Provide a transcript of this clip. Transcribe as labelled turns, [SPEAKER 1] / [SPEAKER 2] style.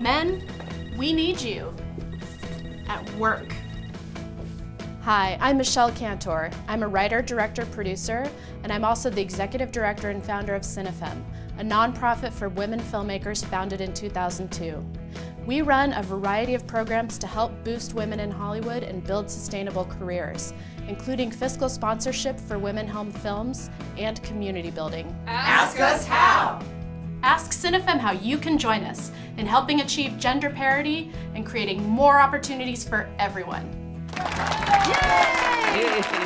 [SPEAKER 1] Men, we need you at work.
[SPEAKER 2] Hi, I'm Michelle Kantor. I'm a writer, director, producer, and I'm also the executive director and founder of Cinefemme, a nonprofit for women filmmakers founded in 2002. We run a variety of programs to help boost women in Hollywood and build sustainable careers, including fiscal sponsorship for women-held films and community building.
[SPEAKER 3] Ask us how!
[SPEAKER 1] Ask Cinefemme how you can join us in helping achieve gender parity and creating more opportunities for everyone.
[SPEAKER 3] Yay!